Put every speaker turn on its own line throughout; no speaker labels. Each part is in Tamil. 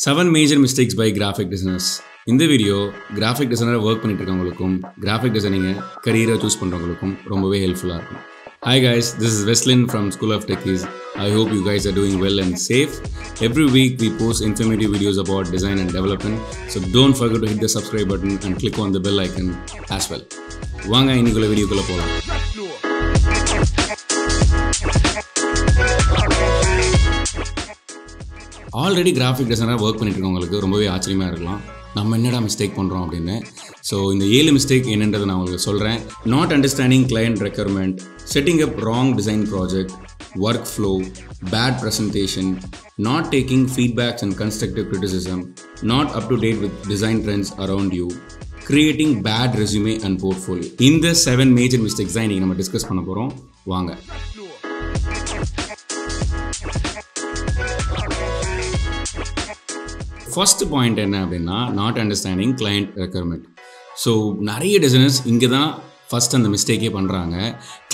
Seven major mistakes by graphic designers இந்த வீடியோ கிராஃபிக் டிசைனராக ஒர்க் பண்ணிட்டு இருக்கவங்களுக்கும் கிராஃபிக் டிசைனிங்கை கரியராக சூஸ் பண்ணுறவங்களுக்கும் ரொம்பவே ஹெல்ப்ஃபுல்லாக இருக்கும் hi guys this is Weslin from school of techies I hope you guys are doing well and safe every week we post informative videos about design and development so don't forget to hit the subscribe button and click on the bell icon as well வாங்க இன்னைக்குள்ள வீடியோக்குள்ளே போகலாம் ஆல்ரெடி கிராஃபிக் டிசைனராக ஒர்க் பண்ணிட்டு இருக்கவங்களுக்கு ரொம்பவே ஆச்சரியமாக இருக்கலாம். நம்ம என்னடா மிஸ்டேக் பண்ணுறோம் அப்படின்னு. ஸோ இந்த ஏழு மிஸ்டேக் என்னன்றதை நான் உங்களுக்கு சொல்கிறேன் not understanding client requirement setting up wrong design project work flow bad presentation not taking feedbacks and constructive criticism not up to date with design trends around you creating bad resume and portfolio இந்த செவன் மேஜர் மிஸ்டேக்ஸ் தான் இன்றைக்கி நம்ம டிஸ்கஸ் பண்ண போகிறோம் வாங்க. ஃபர்ஸ்ட் பாயிண்ட் என்ன அப்படின்னா not understanding client requirement so நிறைய டிசைனர்ஸ் இங்கே தான் ஃபஸ்ட் அந்த மிஸ்டேக்கே பண்ணுறாங்க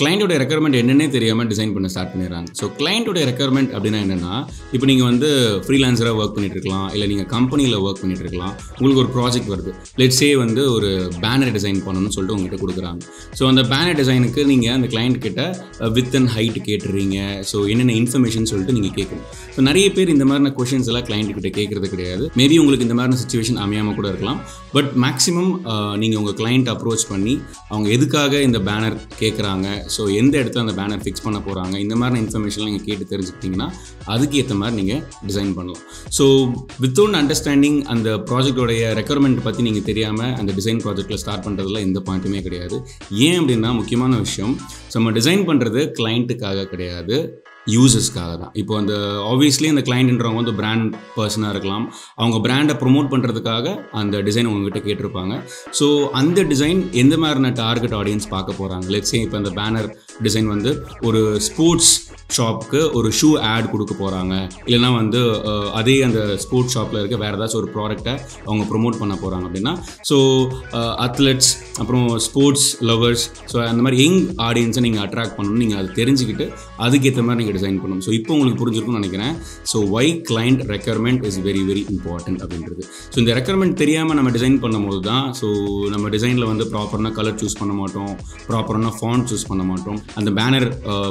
கிளைண்ட்டோட ரெக்யர்மெண்ட் என்னென்னே தெரியாமல் டிசைன் பண்ண ஸ்டார்ட் பண்ணிடுறாங்க. ஸோ கிளைண்ட்டோட ரெக்யர்மெண்ட் அப்படின்னா என்னென்னா இப்போ நீங்கள் வந்து ஃப்ரீலான்சராக ஒர்க் பண்ணிட்டு இருக்கலாம். இல்லை நீங்கள் கம்பெனியில் ஒர்க் பண்ணிட்டு இருக்கலாம். உங்களுக்கு ஒரு ப்ராஜெக்ட் வருது. லெட்ஸே வந்து ஒரு பேனர் டிசைன் பண்ணணும்னு சொல்லிட்டு உங்ககிட்ட கொடுக்குறாங்க. ஸோ அந்த பேனர் டிசைனுக்கு நீங்கள் அந்த கிளைண்ட் கிட்ட வித் அண்ட் ஹைட் கேட்டுறீங்க. ஸோ என்னென்ன இன்ஃபர்மேஷன் சொல்லிட்டு நீங்கள் கேட்கணும். ஸோ நிறைய பேர் இந்த மாதிரியான கொஷின்ஸ் எல்லாம் கிளைண்ட் கிட்ட கேட்கறது கிடையாது. மேபி உங்களுக்கு இந்த மாதிரியான சுச்சுவேஷன் அமையாமல் கூட இருக்கலாம். பட் மேக்ஸிமம் நீங்கள் உங்கள் கிளைண்ட் அப்ரோச் பண்ணி அவங்க எதுக்காக இந்த பேனர் கேட்குறாங்க ஸோ எந்த இடத்துல அந்த பேனர் ஃபிக்ஸ் பண்ண போகிறாங்க இந்த மாதிரி இன்ஃபர்மேஷன்லாம் நீங்கள் கேட்டு தெரிஞ்சுக்கிட்டிங்கன்னா அதுக்கு ஏற்ற மாதிரி நீங்கள் டிசைன் பண்ணலாம். ஸோ வித்தவுட் அண்டர்ஸ்டாண்டிங் அந்த ப்ராஜெக்டோடைய ரெக்குயர்மெண்ட் பற்றி நீங்கள் தெரியாமல் அந்த டிசைன் ப்ராஜெக்ட்டில் ஸ்டார்ட் பண்ணுறதுல எந்த பாயிண்ட்டுமே கிடையாது. ஏன் அப்படின்னா முக்கியமான விஷயம் ஸோ நம்ம டிசைன் பண்ணுறது கிளைண்ட்டுக்காக கிடையாது. யூசர்ஸ்க்காக தான். இப்போ அந்த ஆப்வியஸ்லி அந்த கிளைண்ட்ன்றவங்க வந்து பிராண்ட் பர்சனாக இருக்கலாம். அவங்க பிராண்டை ப்ரொமோட் பண்ணுறதுக்காக அந்த டிசைன் உங்ககிட்ட கேட்டிருப்பாங்க. ஸோ அந்த டிசைன் எந்த மாதிரியான டார்கெட் ஆடியன்ஸ் பார்க்க போகிறாங்க லெட்ஸே இப்போ அந்த பேனர் டிசைன் வந்து ஒரு ஸ்போர்ட்ஸ் ஷாப்புக்கு ஒரு ஷூ ஆட் கொடுக்க போகிறாங்க இல்லைனா வந்து அதே அந்த ஸ்போர்ட்ஸ் ஷாப்பில் இருக்க வேறு ஏதாச்சும் ஒரு ப்ராடக்டை அவங்க ப்ரொமோட் பண்ண போகிறாங்க அப்படின்னா ஸோ அத்லெட்ஸ் அப்புறம் ஸ்போர்ட்ஸ் லவர்ஸ் ஸோ அந்த மாதிரி யங் ஆடியன்ஸை நீங்கள் அட்ராக்ட் பண்ணணும் நீங்கள் அதை தெரிஞ்சுக்கிட்டு அதுக்கேற்ற மாதிரி நீங்கள் டிசைன் பண்ணணும். ஸோ இப்போ உங்களுக்கு புரிஞ்சிருக்கும்னு நினைக்கிறேன். So why client requirement is very very important அப்படின்றது. ஸோ இந்த ரெக்யர்மெண்ட் தெரியாமல் நம்ம டிசைன் பண்ணும்போது தான் ஸோ நம்ம டிசைனில் வந்து ப்ராப்பரான கலர் சூஸ் பண்ண மாட்டோம் ப்ராப்பரான ஃபாண்ட் சூஸ் பண்ண மாட்டோம். அந்த பேனர்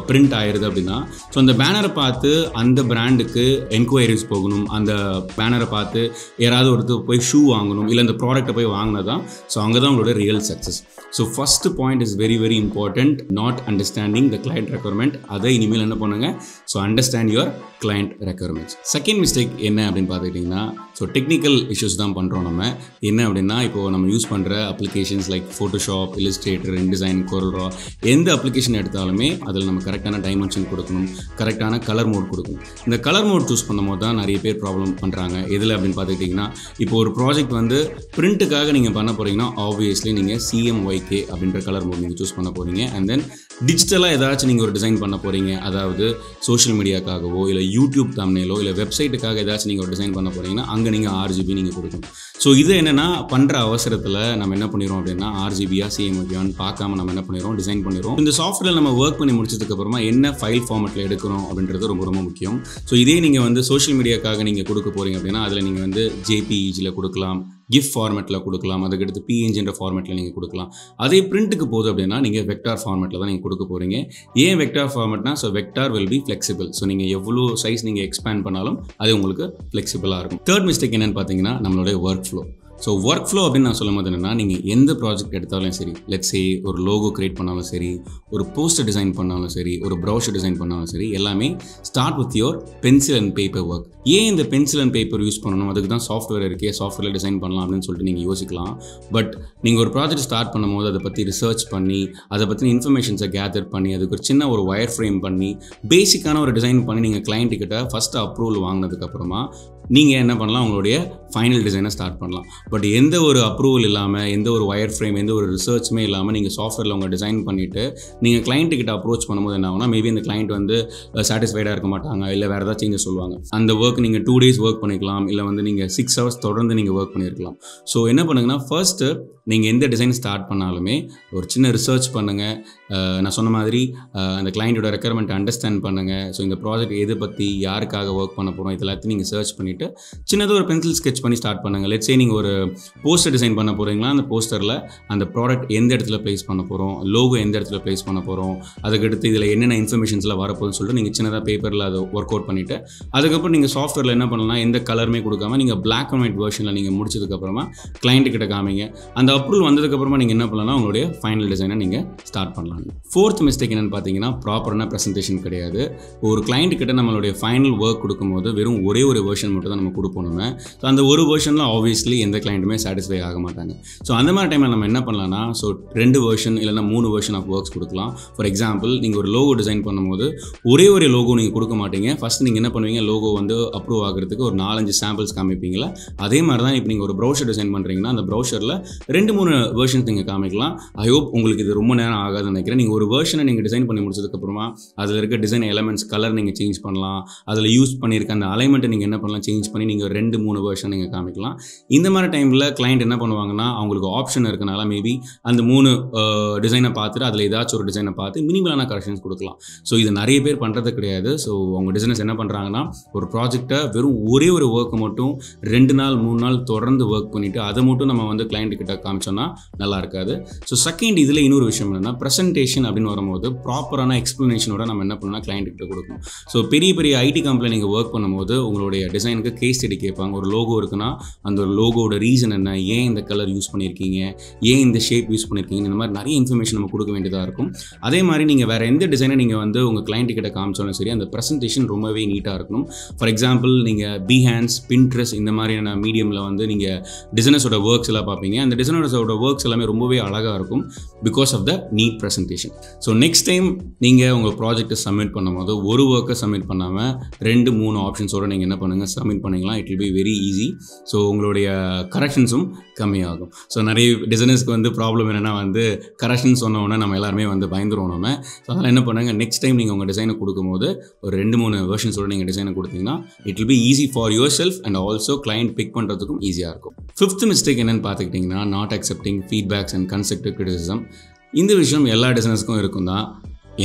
பிரிண்ட் ஆயிடுது அப்படின்னா ஸோ அந்த பேனரை பார்த்து அந்த பிராண்டுக்கு என்கொயரிஸ் போகணும். அந்த பேனரை பார்த்து யாராவது ஒருத்தர் போய் ஷூ வாங்கணும் இல்லை அந்த ப்ராடக்ட்டை போய் வாங்கினா தான் ஸோ அங்கே தான் உங்களோட real success so first point is very very important not understanding the client requirement அதை இனிமேல் என்ன பண்ணுங்க? So understand your client requirements second mistake என்ன அப்படின்னு பார்த்துக்கிட்டிங்கன்னா ஸோ டெக்னிக்கல் இஷ்யூஸ் தான் பண்ணுறோம் நம்ம. என்ன அப்படின்னா இப்போது நம்ம யூஸ் பண்ணுற applications like Photoshop Illustrator InDesign கொரோ எந்த அப்ளிகேஷன் எடுத்தாலுமே அதில் நம்ம கரெக்டான டைமென்ஷன் கொடுக்கணும் கரெக்டான கலர் மோட் கொடுக்கணும். இந்த கலர் மோட் சூஸ் பண்ணும்போது தான் நிறைய பேர் ப்ராப்ளம் பண்ணுறாங்க எதில் அப்படின்னு பார்த்துக்கிட்டிங்கன்னா இப்போ ஒரு ப்ராஜெக்ட் வந்து பிரிண்ட்டுக்காக நீங்கள் பண்ண போகிறீங்கன்னா ஆப்வியஸ்லி நீங்கள் சிஎம்ஒய்கே அப்படின்ற கலர் மோட் நீங்கள் சூஸ் பண்ண போகிறீங்க அண்ட் தென் டிஜிட்டலாக ஏதாச்சும் நீங்கள் ஒரு டிசைன் பண்ண போகிறீங்க அதாவது சோஷியல் மீடியாக்காகவோ இல்லை யூடியூப் தம்னேலோ இல்லை வெப்சைட்டுக்காக ஏதாச்சும் நீங்கள் ஒரு டிசைன் பண்ண போகிறீங்கன்னா அங்கே நீங்கள் ஆர்ஜிபி நீங்கள் கொடுக்கணும். ஸோ இது என்னென்னா பண்ணுற அவசரத்தில் நம்ம என்ன பண்ணிடுறோம் அப்படின்னா ஆர்ஜிபியா சிஎம்ஓபியான்னு பார்க்காம நம்ம என்ன பண்ணிடுறோம் டிசைன் பண்ணிடுறோம் இந்த சாஃப்ட்வேர் நம்ம ஒர்க் பண்ணி முடிச்சதுக்கப்புறமா என்ன ஃபைல் ஃபார்மெட்டில் எடுக்கிறோம் அப்படின்றது ரொம்ப ரொம்ப முக்கியம். ஸோ இதே நீங்கள் வந்து சோஷியல் மீடியாக்காக நீங்கள் கொடுக்க போகிறீங்க அப்படின்னா அதில் நீங்கள் வந்து ஜேபிஇஜியில் கொடுக்கலாம். கிஃப்ட் ஃபார்மேட்டில் கொடுக்கலாம் அதுக்கடுத்து பிஎன்ஜின்ற ஃபார்மேட்டில் நீங்கள் கொடுக்கலாம். அதே பிரிண்ட்டுக்கு போகுது அப்படின்னா நீங்கள் வெக்டார் ஃபார்மேட்டில் தான் நீங்கள் கொடுக்க போகிறீங்க ஏன் வெக்டார் ஃபார்மேட்னா so vector will be flexible so நீங்கள் எவ்வளோ சைஸ் நீங்கள் எக்ஸ்பேண்ட் பண்ணாலும் அது உங்களுக்கு ஃப்ளெக்சிபிளாக இருக்கும். தேர்ட் மிஸ்டேக் என்னென்னு பார்த்தீங்கன்னா நம்மளுடைய work flow so work flow அப்படின்னு நான் சொல்லும் போது என்னென்னா நீங்கள் எந்த ப்ராஜெக்ட் எடுத்தாலும் சரி லெட்ஸ் சே ஒரு லோகோ கிரியேட் பண்ணாலும் சரி ஒரு போஸ்டர் டிசைன் பண்ணாலும் சரி ஒரு ப்ரௌஷர் டிசைன் பண்ணாலும் சரி எல்லாமே start with your pencil and paper work ஏன் இந்த பென்சில் அண்ட் பேப்பர் யூஸ் பண்ணணும்? அதுக்கு தான் சாஃப்ட்வேர் இருக்கே சாஃப்ட்வேரில் டிசைன் பண்ணலாம் அப்படின்னு சொல்லிட்டு நீங்கள் யோசிக்கலாம். பட் நீங்கள் ஒரு ப்ராஜெக்ட் ஸ்டார்ட் பண்ணும்போது அதை பற்றி ரிசர்ச் பண்ணி அதை பற்றின இன்ஃபர்மேஷன்ஸை கேதர் பண்ணி அதுக்கு ஒரு சின்ன ஒரு ஒயர் ஃப்ரேம் பண்ணி பேசிக்கான ஒரு டிசைன் பண்ணி நீங்கள் கிளைண்ட்டு கிட்ட ஃபஸ்ட்டு அப்ரூவல் வாங்கினதுக்கப்புறமா நீங்கள் என்ன பண்ணலாம்? உங்களுடைய ஃபைனல் டிசைனை ஸ்டார்ட் பண்ணலாம். பட் எந்த ஒரு அப்ரூவல் இல்லாமல் எந்த ஒரு ஒயர் ஃப்ரேம் எந்த ஒரு ரிசர்ச்சுமே இல்லாமல் நீங்கள் சாஃப்ட்வேரில் உங்கள் டிசைன் பண்ணிவிட்டு நீங்கள் கிளைண்ட்டு கிட்ட அப்ரோச் பண்ணும்போது என்ன ஆகும்னா மேபி அந்த கிளைண்ட் வந்து சாட்டிஸ்ஃபைடாக இருக்க மாட்டாங்க இல்லை வேறு ஏதாவது சேஞ்சஸ் சொல்லுவாங்க. அந்த ஒர்க் நீங்கள் டூ டேஸ் ஒர்க் பண்ணிக்கலாம் இல்லை வந்து நீங்கள் சிக்ஸ் ஹவர்ஸ் தொடர்ந்து நீங்கள் ஒர்க் பண்ணியிருக்கலாம். ஸோ என்ன பண்ணுங்கன்னா ஃபர்ஸ்ட்டு நீங்கள் எந்த டிசைன் ஸ்டார்ட் பண்ணாலுமே ஒரு சின்ன ரிசர்ச் பண்ணுங்கள் நான் சொன்ன மாதிரி அந்த கிளைண்ட்டோட ரெக்குயர்மெண்ட் அண்டர்ஸ்டாண்ட் பண்ணுங்கள் ஸோ இந்த ப்ராஜெக்ட் எதை பற்றி யாருக்காக ஒர்க் பண்ண போகிறோம் இது எல்லாத்தையும் நீங்கள் சர்ச் பண்ணிவிட்டு பண்ணிவிட்டு சின்னதாக ஒரு பென்சில் ஸ்கெச் பண்ணி ஸ்டார்ட் பண்ணுங்கள் லெட்ஸே நீங்கள் ஒரு போஸ்டர் டிசைன் பண்ண போகிறீங்களா அந்த போஸ்டரில் அந்த ப்ராடக்ட் எந்த இடத்துல ப்ளேஸ் பண்ண போகிறோம் லோகோ எந்த இடத்துல ப்ளேஸ் பண்ண போகிறோம் அதுக்கடுத்து இதில் என்னென்ன இன்ஃபர்மேஷன்ஸ்லாம் வரப்போகுதுன்னு சொல்லிட்டு நீங்கள் சின்னதாக பேப்பரில் அதை ஒர்க் அவுட் பண்ணிவிட்டு அதுக்கப்புறம் நீங்கள் சாஃப்ட்வேரில் என்ன பண்ணலாம்? எந்த கலருமே கொடுக்காம நீங்கள் பிளாக் அண்ட் ஒயிட் வெர்ஷனில் நீங்கள் முடிச்சதுக்கப்புறமா கிளைண்ட் கிட்ட காமிங்க. அந்த அப்ரூவல் வந்ததுக்கப்புறமா நீங்கள் என்ன பண்ணலாம் உங்களுடைய ஃபைனல் டிசைனை நீங்கள் ஸ்டார்ட் பண்ணலாம். ஃபோர்த் மிஸ்டேக் என்னென்னு பார்த்தீங்கன்னா ப்ராப்பரான ப்ரெசன்டேஷன் கிடையாது. ஒரு கிளைண்ட் கிட்ட நம்மளுடைய ஃபைனல் ஒர்க் கொடுக்கும்போது வெறும் ஒரே ஒரு வெர்ஷன் மட்டும் தான் நம்ம கொடுப்போம் நம்ம. ஸோ அந்த ஒரு வெர்ஷனில் ஆப்வியஸ்லி எந்த கிளைண்ட்டுமே சாட்டிஸ்ஃபை ஆக மாட்டாங்க. ஸோ அந்த மாதிரி டைமில் நம்ம என்ன பண்ணலாம்னா ஸோ ரெண்டு வெர்ஷன் இல்லைனா மூணு வெர்ஷன் ஆஃப் ஒர்க்ஸ் கொடுக்கலாம். ஃபார் எக்ஸாம்பிள் நீங்கள் ஒரு லோகோ டிசைன் பண்ணும்போது ஒரே ஒரு லோகோ நீங்கள் கொடுக்க மாட்டீங்க. ஃபஸ்ட் நீங்கள் என்ன பண்ணுவீங்க லோகோ வந்து அப்ரூவ் ஆகிறதுக்கு ஒரு நாலஞ்சு சாம்பிள்ஸ் காமிப்பீங்களா அதே மாதிரி தான் இப்போ நீங்கள் ஒரு ப்ரௌஷர் டிசைன் பண்ணுறீங்கன்னா அந்த ப்ரௌஷரில் ரெண்டு மூணு வெர்ஷன்ஸ் நீங்கள் காமிக்கலாம். ஐ ஹோப் உங்களுக்கு இது ரொம்ப நேரம் ஆகாதுன்னு நினைக்கிறேன். நீங்கள் ஒரு வெர்ஷனை நீங்கள் டிசைன் பண்ணி முடிச்சதுக்கப்புறமா அதில் இருக்க டிசைன் எலமெண்ட்ஸ் கலர் நீங்கள் சேஞ்ச் பண்ணலாம். அதில் யூஸ் பண்ணியிருக்க அந்த அலைமெண்ட்டை நீங்கள் என்ன பண்ணலாம் சேஞ்ச் பண்ணி நீங்கள் ரெண்டு மூணு வெர்ஷன் நீங்கள் காமிக்கலாம். இந்த மாதிரி டைமில் கிளைண்ட் என்ன பண்ணுவாங்கன்னா அவங்களுக்கு ஆப்ஷன் இருக்கனால மேபி அந்த மூணு டிசைனை பார்த்துட்டு அதில் ஏதாச்சும் ஒரு டிசைனை பார்த்து மினிமலான கரெக்ஷன்ஸ் கொடுக்கலாம். ஸோ இது நிறைய பேர் பண்ணுறது கிடையாது. ஸோ அவங்க டிசைனஸ் என்ன பண்ணுறாங்கன்னா ஒரு ப்ராஜெக்டை வெறும் ஒரே ஒரு ஒர்க்கை மட்டும் ரெண்டு நாள் மூணு நாள் தொடர்ந்து ஒர்க் பண்ணிவிட்டு அதை மட்டும் நம்ம வந்து கிளைண்ட் கிட்ட காமிச்சோன்னா நல்லா இருக்காது. ஸோ செகண்ட் இதில் இன்னொரு விஷயம் என்னென்னா ப்ரெசன்டேஷன் அப்படின்னு வரும்போது ப்ராப்பரான எக்ஸ்ப்ளனேஷனோட நம்ம என்ன பண்ணணும்னா கிளைண்ட் கிட்ட கொடுக்கணும். ஸோ பெரிய பெரிய ஐடி கம்பெனி நீங்கள் ஒர்க் பண்ணும்போது உங்களுடைய டிசைனுக்கு கேஸ் ஸ்டடி கேட்பாங்க. ஒரு லோகோ இருக்குன்னா அந்த லோகோட ரீசன் என்ன? ஏன் இந்த கலர் யூஸ் பண்ணியிருக்கீங்க ஏன் இந்த ஷேப் யூஸ் பண்ணியிருக்கீங்க இந்த மாதிரி நிறைய இன்ஃபர்மேஷன் நம்ம கொடுக்க வேண்டியதாக இருக்கும். அதே மாதிரி நீங்கள் வேறு எந்த டிசைனை நீங்கள் வந்து உங்கள் கிளைண்ட்டு கிட்ட காமிச்சாலும் சரி அந்த ப்ரெசன்டேஷன் ரொம்பவே நீட்டாக இருக்கணும். ஃபார் எக்ஸாம்பிள் நீங்கள் பிஹேண்ட்ஸ் பின்ட்ரெஸ் இந்த மாதிரியான மீடியமில் வந்து நீங்கள் டிசைனர்ஸோட ஒர்க்ஸ் எல்லாம் பார்ப்பீங்க. அந்த டிசைனர்ஸோட ஒர்க்ஸ் எல்லாமே ரொம்பவே அழகாக இருக்கும் because of the neat presentation so next time நீங்கள் உங்கள் ப்ராஜெக்ட்டை சப்மிட் பண்ணும்போது ஒரு ஒர்க்கை சப்மிட் பண்ணாமல் ரெண்டு மூணு ஆப்ஷன்ஸோடு நீங்கள் என்ன பண்ணுங்கள் சப்மிட் பண்ணிக்கலாம். It will be very easy so உங்களுடைய கரெக்ஷன்ஸும் கம்மியாகும். ஸோ நிறைய டிசைனர்ஸ்க்கு வந்து ப்ராப்ளம் என்னென்னா வந்து கரெக்ஷன் சொன்னோன்னே நம்ம எல்லாருமே வந்து பயந்துருவோம் நம்ம ஸோ அதனால் என்ன பண்ணுங்க நெக்ஸ்ட் டைம் நீங்கள் உங்கள் டிசைனை கொடுக்கும்போது ஒரு ரெண்டு மூணு வெர்ஷன்ஸோட நீங்கள் டிசைனை கொடுத்தீங்கன்னா it will be easy for yourself and also client pick பண்ணுறதுக்கும் ஈஸியாக இருக்கும். ஃபிஃப்த் மிஸ்டேக் என்னென்னு பார்த்துக்கிட்டிங்கன்னா not accepting feedbacks and constructive criticism இந்த விஷயம் எல்லா டிசைனர்ஸ்க்கும் இருக்கும் தான்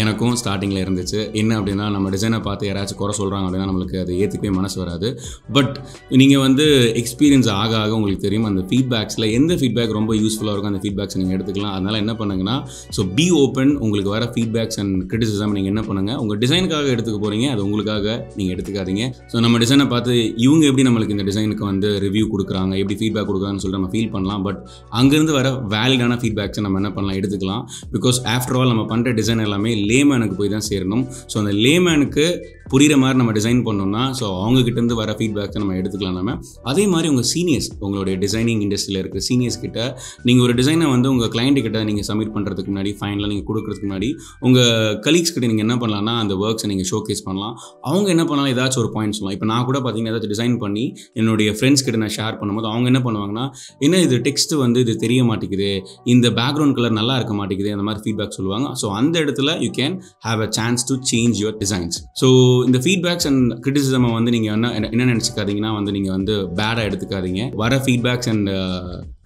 எனக்கும் ஸ்டார்டிங்கில் இருந்துச்சு. என்ன அப்படின்னா நம்ம டிசைனை பார்த்து யாராச்சும் குறை சொல்கிறாங்க அப்படின்னா நம்மளுக்கு அது ஏற்றுக்கவே மனசு வராது. பட் நீங்கள் வந்து எக்ஸ்பீரியன்ஸ் ஆக ஆக உங்களுக்கு தெரியும் அந்த ஃபீட்பேக்ஸில் எந்த ஃபீட்பேக் ரொம்ப யூஸ்ஃபுல்லாக இருக்கும் அந்த ஃபீட்பேக்ஸ் நீங்கள் எடுத்துக்கலாம். அதனால் என்ன பண்ணுங்கன்னா ஸோ பி ஓப்பன் உங்களுக்கு வர ஃபீட்பேக்ஸ் அண்ட் கிரிட்டிசிசம் நீங்கள் என்ன பண்ணுங்கள் உங்கள் டிசைனுக்காக எடுத்துக்க போகிறீங்க அது உங்களுக்காக நீங்கள் எடுத்துக்காதீங்க. ஸோ நம்ம டிசைனை பார்த்து இவங்க எப்படி நம்மளுக்கு இந்த டிசைனுக்கு வந்து ரிவ்யூ கொடுக்குறாங்க எப்படி ஃபீட்பேக் கொடுக்குறாங்கன்னு சொல்லிட்டு நம்ம ஃபீல் பண்ணலாம். பட் அங்கேருந்து வர வேலிடான ஃபீட்பேக்ஸை நம்ம என்ன பண்ணலாம் எடுத்துக்கலாம். பிகாஸ் ஆஃப்டர் ஆல் நம்ம பண்ணுற டிசைன் எல்லாமே லேமேனுக்கு போய் தான் சேரணும். ஸோ அந்த லேமேனுக்கு புரிகிற மாதிரி நம்ம டிசைன் பண்ணோம்னா ஸோ அவங்ககிட்டேருந்து வர ஃபீட்பேக்கை நம்ம எடுத்துக்கலாம் நம்ம அதே மாதிரி உங்கள் சீனியர்ஸ் உங்களுடைய டிசைனிங் இண்டஸ்ட்ரியில் இருக்கிற சீனியர்ஸ் கிட்ட நீங்கள் ஒரு டிசைனை வந்து உங்கள் கிளைண்ட்டு கிட்ட நீங்கள் சப்மிட் பண்ணுறதுக்கு முன்னாடி ஃபைனலாக நீங்கள் கொடுக்குறதுக்கு முன்னாடி உங்கள் கலீக்ஸ் கிட்ட நீங்கள் என்ன பண்ணலாம்னா அந்த ஒர்க்ஸை நீங்கள் ஷோகேஸ் பண்ணலாம். அவங்க என்ன பண்ணலாம்? ஏதாச்சும் ஒரு பாயிண்ட் சொல்லலாம். இப்போ நான் கூட பார்த்தீங்கன்னா ஏதாச்சும் டிசைன் பண்ணி என்னுடைய ஃப்ரெண்ட்ஸ் கிட்ட நான் ஷேர் பண்ணும்போது அவங்க என்ன பண்ணுவாங்கன்னா என்ன இது டெக்ஸ்ட் வந்து இது தெரிய மாட்டேங்குது இந்த பேக்ரவுண்ட் கலர் நல்லா இருக்க மாட்டேங்குது அந்த மாதிரி ஃபீட்பேக் சொல்லுவாங்க. ஸோ அந்த இடத்துல you can have a chance to change your designs so இந்த ஃபீட்பேக்ஸ் அண்ட் கிரிட்டிசிசமை வந்து நீங்கள் என்ன என்ன நினச்சிக்காதீங்கன்னா வந்து நீங்கள் வந்து பேடாக எடுத்துக்காதீங்க. வர ஃபீட்பேக்ஸ் அண்ட்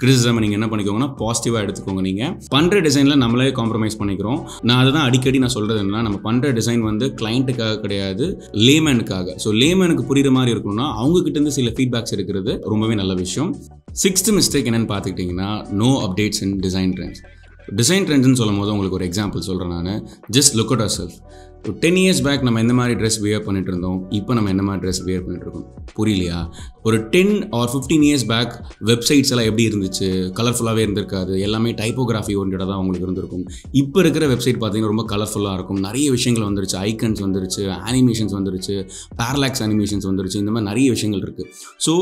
கிரிட்டிசிசம் நீங்கள் என்ன பண்ணிக்கோங்கன்னா பாசிட்டிவாக எடுத்துக்கோங்க நீங்கள் பண்ணுற டிசைனில் நம்மளே காம்ப்ரமைஸ் பண்ணிக்கிறோம். நான் அதுதான் அடிக்கடி நான் சொல்கிறது என்னன்னா நம்ம பண்ணுற டிசைன் வந்து கிளைண்ட்டுக்காக கிடையாது லேமேனுக்காக ஸோ லேமேனுக்கு புரியுற மாதிரி இருக்கணும்னா அவங்க கிட்டேருந்து சில ஃபீட்பேக்ஸ் இருக்கிறது ரொம்பவே நல்ல விஷயம். சிக்ஸ்த் மிஸ்டேக் என்னென்னு பார்த்துக்கிட்டிங்கன்னா no updates in design trends design ட்ரெண்ட்ஸ்னு சொல்லும் போது உங்களுக்கு ஒரு எக்ஸாம்பிள் சொல்கிறேன் நான். Just look at yourself so ten years back நம்ம எந்த மாதிரி ட்ரெஸ் வியர் பண்ணிட்டு இருந்தோம்? இப்போ நம்ம என்ன மாதிரி ட்ரெஸ் வியர் பண்ணிட்டு இருக்கோம்? புரியலையா? ஒரு ten or fifteen years back websites எல்லாம் எப்படி இருந்துச்சு? கலர்ஃபுல்லாகவே இருந்திருக்காது. எல்லாமே டைப்போகிராஃபி ஒன்றிட தான் உங்களுக்கு இருந்திருக்கும். இப்போ இருக்கிற வெப்சைட் பார்த்தீங்கன்னா ரொம்ப கலர்ஃபுல்லாக இருக்கும். நிறைய விஷயங்கள் வந்துருச்சு. ஐக்கன்ஸ் வந்துருச்சு அனிமேஷன்ஸ் வந்துருச்சு பேரலாக்ஸ் அனிமேஷன்ஸ் வந்துருச்சு. இந்த மாதிரி நிறைய விஷயங்கள் இருக்குது ஸோ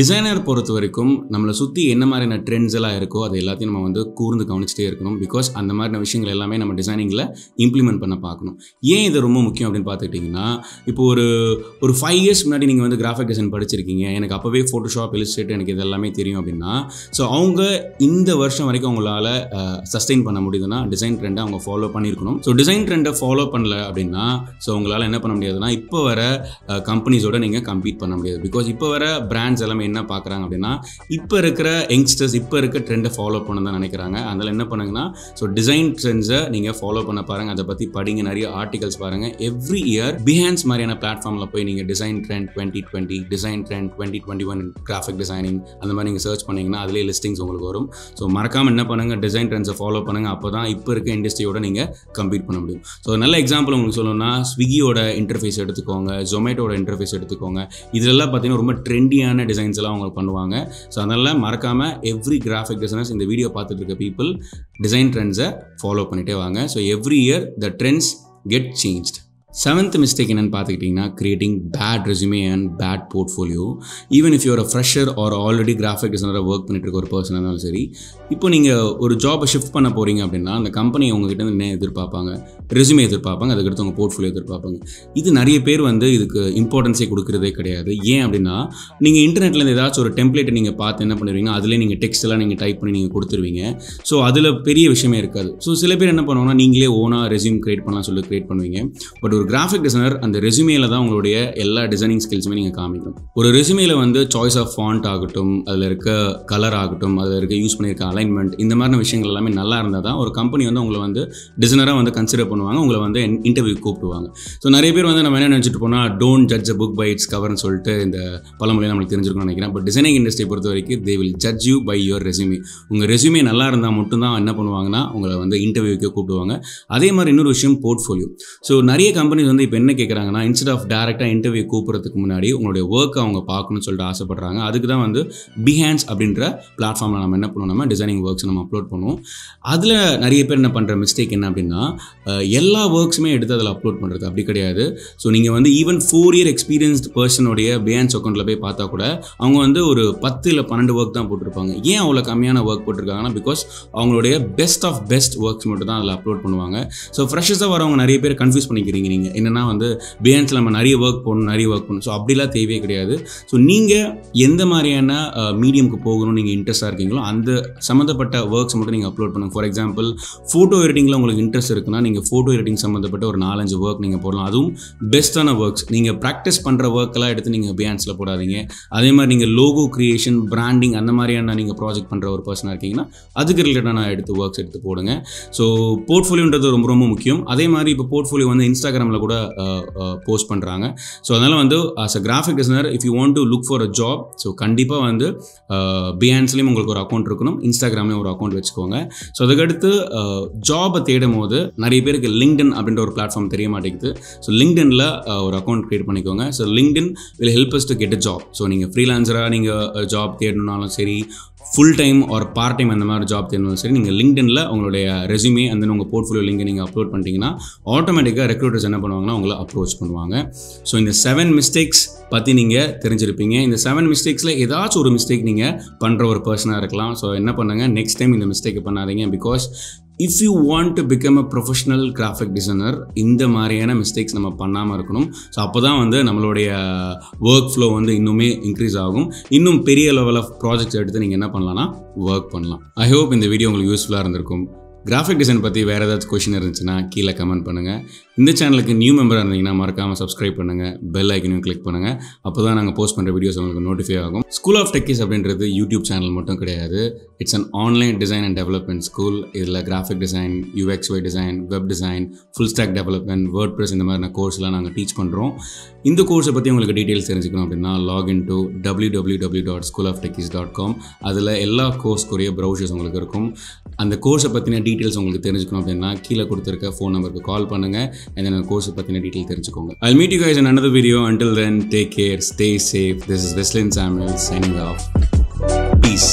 டிசைனர் பொறுத்த வரைக்கும் நம்மளை சுற்றி என்ன மாதிரியான ட்ரெண்ட்ஸ் எல்லாம் இருக்கோ அது எல்லாத்தையும் நம்ம வந்து கூர்ந்து கவனிச்சிட்டே இருக்கணும். பிகாஸ் அந்த மாதிரியான விஷயங்கள் எல்லாமே நம்ம டிசைனிங்கில் இம்ப்ளிமெண்ட் பண்ண பார்க்கணும். ஏன் இது ரொம்ப முக்கியம் அப்படின்னு பார்த்துக்கிட்டிங்கன்னா இப்போ ஒரு ஒரு ஃபைவ் இயர்ஸ் முன்னாடி நீங்கள் வந்து கிராஃபிக் டிசைன் படிச்சிருக்கீங்க. எனக்கு அப்போவே ஃபோட்டோஷாப் இலிஸ்ட்ரேட் எனக்கு இது எல்லாமே தெரியும் அப்படின்னா ஸோ அவங்க இந்த வருஷம் வரைக்கும் அவங்களால சஸ்டெயின் பண்ண முடியுதுன்னா டிசைன் ட்ரெண்டை அவங்க ஃபாலோ பண்ணியிருக்கணும். ஸோ டிசைன் ட்ரெண்டை ஃபாலோ பண்ணல அப்படின்னா ஸோ உங்களால் என்ன பண்ண முடியாதுன்னா இப்போ வர கம்பெனிஸோட நீங்கள் கம்பீட் பண்ண முடியாது. பிகாஸ் இப்போ வர பிராண்ட்ஸ் எல்லாமே என்ன பார்க்குறாங்க அப்படின்னா இப்போ இருக்கிற யங்ஸ்டர்ஸ் இப்போ இருக்க ட்ரெண்டை ஃபாலோ பண்ண தான் நினைக்கிறாங்க. அதில் என்ன பண்ணுங்கன்னா ஸோ டிசைன் ட்ரெண்ட்ஸை நீங்கள் ஃபாலோ பண்ண பாருங்கள் அதை பற்றி படிங்க. நிறைய ஆர்டிகல்ஸ் டீட்டெயில்ஸ் பாருங்க. எவ்ரி இயர் பிஹான்ஸ் மாதிரியான பிளாட்ஃபார்மில் போய் நீங்கள் design trend twenty twenty design trend twenty twenty one graphic designing அந்த மாதிரி நீங்கள் சர்ச் பண்ணிங்கன்னா அதிலே லிஸ்டிங்ஸ் உங்களுக்கு வரும். ஸோ மறக்காமல் என்ன பண்ணுங்கள் டிசைன் ட்ரெண்ட்ஸை ஃபாலோ பண்ணுங்கள் அப்போ தான் இப்போ இருக்க இண்டஸ்ட்ரியோட நீங்கள் கம்பீட் பண்ண முடியும். ஸோ நல்ல எக்ஸாம்பிள் உங்களுக்கு சொல்லணும்னா ஸ்விக்கியோட இன்டர்ஃபேஸ் எடுத்துக்கோங்க ஜொமேட்டோட இன்டர்ஃபேஸ் எடுத்துக்கோங்க. இதெல்லாம் பார்த்தீங்கன்னா ரொம்ப ட்ரெண்டியான டிசைன்ஸ் எல்லாம் அவங்க பண்ணுவாங்க. ஸோ அதனால் மறக்காமல் எவ்ரி கிராஃபிக் டிசைனர்ஸ் இந்த வீடியோ பார்த்துட்டு இருக்க பீப்புள் டிசைன் ட்ரெண்ட்ஸை ஃபாலோ பண்ணிட்டே வாங்க. So every year the trends get changed seventh mistake என்னன்னு பார்த்துக்கிட்டிங்கன்னா creating bad resume and bad portfolio even if you're a fresher or already graphic டிசைனராக work பண்ணிட்டு இருக்க ஒரு பர்சனாக இருந்தாலும் சரி இப்போ நீங்கள் ஒரு ஜாபை ஷிஃப்ட் பண்ண போகிறீங்க அப்படின்னா அந்த கம்பெனி உங்ககிட்ட என்ன எதிர்பார்ப்பாங்க? ரெசுமே எதிர்பார்ப்பாங்க அதுக்கடுத்து உங்கள் போர்ட்ஃபோலியோ எதிர்பார்ப்பாங்க. இது நிறைய பேர் வந்து இதுக்கு இம்பார்ட்டன்ஸே கொடுக்குறதே கிடையாது. ஏன் அப்படின்னா நீங்கள் இன்டர்நெட்லேருந்து ஏதாச்சும் ஒரு டெம்ப்ளேட்டை நீங்கள் பார்த்து என்ன பண்ணுவீங்க அதிலே நீங்கள் டெக்ஸ்ட் எல்லாம் நீங்கள் டைப் பண்ணி நீங்கள் கொடுத்துருவீங்க. ஸோ அதில் பெரிய விஷயமே இருக்காது. ஸோ சில பேர் என்ன பண்ணுவாங்கன்னா நீங்களே ஓனாக ரெஸ்யூம் கிரியேட் பண்ணலாம் சொல்லி கிரியேட் பண்ணுவீங்க. பட் ஒரு கிராஃபிக் டிசைனர் அந்த ரெசுமேல தான் உங்களுடைய எல்லா டிசைனிங் ஸ்கில்ஸுமே நீங்கள் காமிக்கணும். ஒரு ரெசுமேல வந்து சாய்ஸ் ஆஃப் ஃபாண்ட் ஆகட்டும் அதில் இருக்க கலர் ஆகட்டும் அதில் இருக்க யூஸ் பண்ணியிருக்க அலைன்மெண்ட் இந்த மாதிரி விஷயங்கள் எல்லாமே நல்லா இருந்தால் தான் ஒரு கம்பெனி வந்து உங்களை வந்து டிசைனராக வந்து கன்சிடர் பண்ணுவாங்க உங்களை வந்து இன்டர்வியூ கூப்பிடுவாங்க. ஸோ நிறைய பேர் வந்து நம்ம என்ன நினச்சிட்டு போனால் don't judge a book by it's கவர்னு சொல்லிட்டு இந்த பழமொழியை நம்மளுக்கு தெரிஞ்சிருக்கணும்னு நினைக்கிறேன். பட் டிசைனிங் இண்டஸ்ட்ரி பொறுத்த வரைக்கும் they will judge you by your resume உங்கள் ரெசுமே நல்லா இருந்தால் மட்டும்தான் என்ன பண்ணுவாங்கன்னா உங்களை வந்து இன்டர்வியூக்கு கூப்பிடுவாங்க. அதே மாதிரி இன்னொரு விஷயம் போர்ட்ஃபோலியோ ஸோ நிறைய கம்பெனி கம்பெனிஸ் வந்து இப்போ என்ன கேட்குறாங்கன்னா இன்ஸ்டெட் ஆஃப் டேரெக்டாக இன்டர்வியூ கூப்பிட்றதுக்கு முன்னாடி உங்களுடைய ஒர்க்கை அவங்க பார்க்கணும்னு சொல்லிட்டு ஆசைப்படுறாங்க. அதுக்கு தான் வந்து பிஹேண்ட்ஸ் அப்படின்ற பிளாட்ஃபார்மில் நம்ம என்ன பண்ணுவோம்? நம்ம டிசைனிங் ஒர்க்ஸ் நம்ம அப்லோட் பண்ணுவோம். அதில் நிறைய பேர் என்ன பண்ணுற மிஸ்டேக் என்ன அப்படின்னா எல்லா ஒர்க்ஸுமே எடுத்து அதில் அப்லோட் பண்ணுறது அப்படி கிடையாது. ஸோ நீங்கள் வந்து ஈவன் ஃபோர் இயர் எக்ஸ்பீரியன்ஸ்டு பர்சனுடைய பிஹேண்ட்ஸ் அக்கௌண்ட்டில் போய் பார்த்தா கூட அவங்க வந்து ஒரு பத்து இல்லை பன்னெண்டு ஒர்க் தான் போட்டிருப்பாங்க. ஏன் அவ்வளோ கம்மியான ஒர்க் போட்டிருக்காங்கன்னா பிகாஸ் அவங்களுடைய பெஸ்ட் ஆஃப் பெஸ்ட் ஒர்க்ஸ் மட்டும் தான் அதில் அப்லோட் பண்ணுவாங்க. ஸோ ஃப்ரெஷர்ஸாக வரவங்க நிறைய பேர் கன்ஃபியூஸ் பண்ணிக்கிறீங்க நீங்கள் என்னென்னா வந்து பிஎன்ஸில் நம்ம நிறைய ஒர்க் பண்ணணும் நிறைய ஒர்க் பண்ணணும். ஸோ அப்படிலாம் தேவையே கிடையாது. ஸோ நீங்கள் எந்த மாதிரியான மீடியமுக்கு போகணும் நீங்கள் இன்ட்ரெஸ்ட்டாக இருக்கீங்களோ அந்த சம்மந்தப்பட்ட ஒர்க்ஸ் மட்டும் நீங்கள் அப்லோட் பண்ணுங்க. ஃபார் எக்ஸாம்பிள் ஃபோட்டோ எடிட்டிங்கில் உங்களுக்கு இன்ட்ரெஸ்ட் இருக்குன்னா நீங்கள் ஃபோட்டோ எடிட்டிங் சம்மந்தப்பட்ட ஒரு நாலஞ்சு ஒர்க் நீங்கள் போடலாம். அதுவும் பெஸ்ட்டான ஒர்க்ஸ் நீங்கள் ப்ராக்டிஸ் பண்ணுற ஒர்க்கெல்லாம் எடுத்து நீங்கள் பியான்ஸில் போடாதீங்க. அதே மாதிரி நீங்கள் லோகோ க்ரியேஷன் பிராண்டிங் அந்த மாதிரியான நீங்கள் ப்ராஜெக்ட் பண்ணுற ஒரு பர்சனாக இருக்கீங்கன்னா அதுக்கு ரிலேட்டடான எடுத்து ஒர்க்ஸ் எடுத்து போடுங்க. ஸோ போர்ட்ஃபோலியோன்றது ரொம்ப ரொம்ப முக்கியம். அதே மாதிரி இப்போ போர்ட்ஃபோலியோ வந்து இன்ஸ்டாகிராமில் கூட போஸ்ட் பண்ணுறாங்க ஸோ அதனால் வந்து as a graphic designer if you want to look for a job so கண்டிப்பாக வந்து பிஹான்ஸ்லேயும் உங்களுக்கு ஒரு அக்கௌண்ட் இருக்கணும். இன்ஸ்டாகிராம்லேயும் ஒரு அக்கௌண்ட் வச்சுக்கோங்க. ஸோ அதுக்கடுத்து ஜாபை தேடும் போது நிறைய பேருக்கு லிங்க்டன் அப்படின்ற ஒரு பிளாட்ஃபார்ம் தெரிய மாட்டேங்குது. ஸோ லிங்க்டனில் ஒரு அக்கௌண்ட் க்ரியேட் பண்ணிக்கோங்க. So LinkedIn will help us to get a job so நீங்கள் ஃப்ரீலான்சராக நீங்கள் ஜாப் தேடணுனாலும் சரி full time or part time அந்த மாதிரி ஜாப் தேர்ந்தாலும் சரி நீங்கள் லிங்க்டனில் உங்களுடைய ரெசியூமே அந்த உங்கள் போர்ட்ஃபோலியோ லிங்கை நீங்கள் அப்லோட் பண்ணிட்டீங்கன்னா ஆட்டோமேட்டிக்காக ரெக்ரூட்டர்ஸ் என்ன பண்ணுவாங்கன்னா உங்களை அப்ரோச் பண்ணுவாங்க. ஸோ இந்த செவன் மிஸ்டேக்ஸ் பற்றி நீங்கள் தெரிஞ்சிருப்பீங்க. இந்த செவன் மிஸ்டேக்ஸில் ஏதாச்சும் ஒரு மிஸ்டேக் நீங்கள் பண்ணுற ஒரு பர்சனாக இருக்கலாம். ஸோ என்ன பண்ணுங்கள் நெக்ஸ்ட் டைம் இந்த மிஸ்டேக்கை பண்ணாதீங்க because if you want to become a professional graphic designer இந்த மாதிரியான மிஸ்டேக்ஸ் நம்ம பண்ணாமல் இருக்கணும். ஸோ அப்போ தான் வந்து நம்மளுடைய uh, ஒர்க் ஃப்ளோ வந்து இன்னுமே இன்க்ரீஸ் ஆகும். இன்னும் பெரிய லெவல் ஆஃப் ப்ராஜெக்ட்ஸ் எடுத்து நீங்கள் என்ன பண்ணலாம்னா ஒர்க் பண்ணலாம். ஐ ஹோப் இந்த வீடியோ உங்களுக்கு யூஸ்ஃபுல்லாக இருந்திருக்கும். கிராஃபிக் டிசைன் பற்றி வேறு ஏதாச்சும் கொஷின் இருந்துச்சுன்னா கீழே கமெண்ட் பண்ணுங்கள் இந்த சேனலுக்கு நியூ மெம்பராக இருந்தீங்கன்னா மறக்காமல் சப்ஸ்கிரைப் பண்ணுங்கள் பெல் ஐக்கனையும் கிளிக் பண்ணுங்கள் அப்போ தான் நாங்கள் போஸ்ட் பண்ணுற வீடியோஸ் உங்களுக்கு நோட்டிஃபை ஆகும். ஸ்கூல் ஆஃப் டெக்கிஸ் அப்படின்றது யூடியூப் சேனல் மட்டும் கிடையாது. It's an online design and development school இதில் graphic design UX UI design web design full stack development WordPress இந்த மாதிரியான கோர்ஸ்லாம் நாங்கள் டீச் பண்ணுறோம் இந்த கோர்ஸை பற்றி உங்களுக்கு டீட்டெயில்ஸ் தெரிஞ்சுக்கணும் அப்படின்னா login to W W W dot school of techies dot com அதில் எல்லா கோர்ஸ்க்குரிய ப்ரௌசர்ஸ் உங்களுக்கு இருக்கும். அந்த கோர்ஸை பற்றின டீட்டெயில்ஸ் உங்களுக்கு தெரிஞ்சுக்கணும் அப்படின்னா கீழே கொடுத்துருக்க ஃபோன் நம்பருக்கு கால் பண்ணுங்கள் and then அந்த கோர்ஸை பற்றின டீட்டெயில் தெரிஞ்சுக்கோங்க I'll meet you guys in another video. Until then, take care, stay safe. This is Weslin Samuel signing off. Peace.